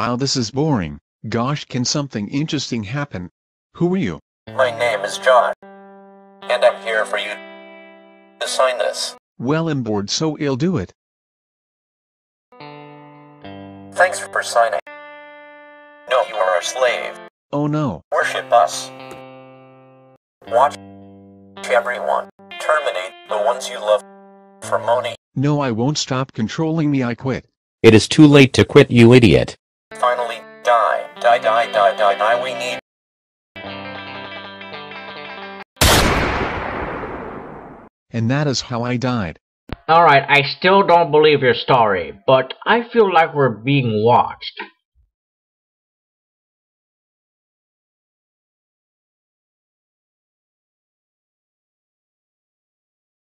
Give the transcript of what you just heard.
Wow this is boring. Gosh can something interesting happen? Who are you? My name is John. And I'm here for you to sign this. Well I'm bored so I'll do it. Thanks for signing. No, you are a slave. Oh no. Worship us. Watch everyone. Terminate the ones you love for money. No I won't stop controlling me I quit. It is too late to quit, you idiot. Finally, die. Die, die, die, die, die. We need. And that is how I died. Alright, I still don't believe your story, but I feel like we're being watched.